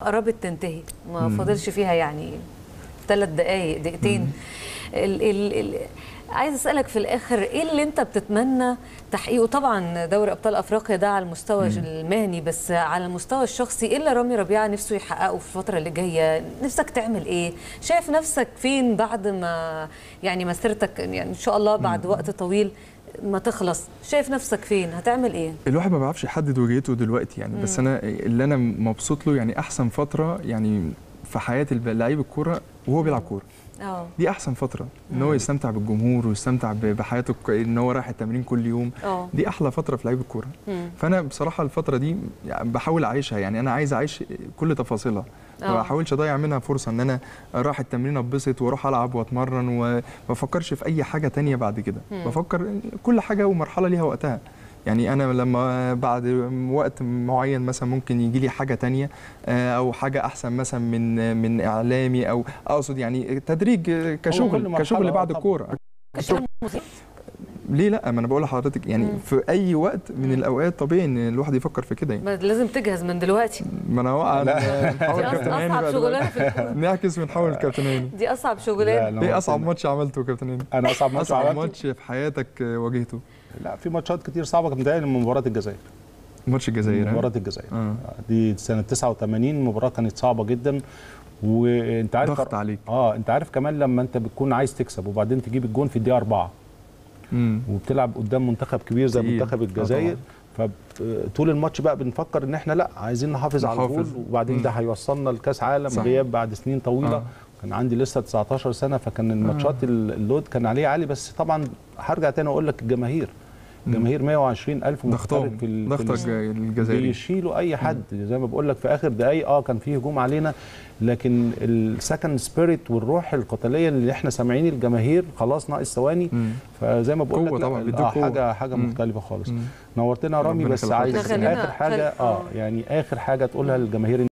قربت تنتهي ما. فاضلش فيها يعني ثلاث دقايق دقيقتين. ال ال ال عايز أسألك في الآخر إيه اللي أنت بتتمنى تحقيقه؟ طبعا دوري أبطال أفريقيا ده على المستوى المهني بس على المستوى الشخصي إيه اللي رامي ربيعة نفسه يحققه في الفترة اللي جاية؟ نفسك تعمل إيه؟ شايف نفسك فين بعد ما يعني مسيرتك؟ يعني إن شاء الله بعد وقت طويل ما تخلص شايف نفسك فين؟ هتعمل إيه؟ الواحد ما بيعرفش يحدد وجهته دلوقتي يعني بس أنا اللي أنا مبسوط له يعني أحسن فترة يعني في حياة لعيب الكورة وهو بيلعب كورة. آه. دي أحسن فترة إن هو يستمتع بالجمهور ويستمتع بحياته إن هو رايح التمرين كل يوم. آه. دي أحلى فترة في لعيب الكورة. فأنا بصراحة الفترة دي يعني بحاول أعيشها يعني أنا عايز أعيش كل تفاصيلها. ما آه. بحاولش أضيع منها فرصة إن أنا رايح التمرين أتبسط وأروح ألعب وأتمرن وما بفكرش في أي حاجة تانية بعد كده. بفكر كل حاجة ومرحلة ليها وقتها. يعني أنا لما بعد وقت معين مثلا ممكن يجي لي حاجة تانية آه، أو حاجة أحسن مثلا من من إعلامي أو أقصد يعني تدريج كشغل كشغل آه بعد. الكوره. ليه لا؟ ما أنا بقول لحضرتك يعني مم. في أي وقت من. الأوقات طبيعي إن الواحد يفكر في كده يعني. ما لازم تجهز من دلوقتي. ما أنا وقع لا. نحاول كابتن هاني أصعب شغلانة. في. نعكس ونحاول كابتن هاني. دي أصعب لا، شغلانة. لا، إيه أصعب. ماتش عملته كابتن هاني؟ أنا أصعب ماتش أصعب ماتش في حياتك واجهته؟ لا في ماتشات كتير صعبة. كانت متهيألي من مباراة الجزائر. ماتش الجزائر؟ مباراة الجزائر. آه. دي سنة 89 مباراة كانت صعبة جدا. وانت عارف ضغط عليك. آه انت عارف كمان لما انت بتكون عايز تكسب وبعدين تجيب الجون في الدقيقة 4 وبتلعب قدام منتخب كبير زي. منتخب آه الجزائر فطول الماتش بقى بنفكر إن إحنا لأ عايزين نحافظ على نحافظ. الجول وبعدين. ده هيوصلنا لكأس عالم صح. غياب بعد سنين طويلة آه. كان عندي لسه 19 سنة فكان الماتشات ال- ال load كان عليه عالي بس طبعا هرجع تاني أقول لك الجماهير. جماهير 120 ألف متفرج في ال- في ضغطك ال- الجزائري بيشيلوا أي حد زي ما بقول لك في آخر دقايق آه كان في هجوم علينا لكن ال second spirit والروح القتالية اللي إحنا سامعين الجماهير خلاص ناقص ثواني. فزي ما بقول لك لا، طبعا، آه. حاجة حاجة مم. مختلفة خالص مم. نورتنا يا رامي بس. عايز آخر حاجة خل- آه آه. يعني آخر حاجة تقولها للجماهير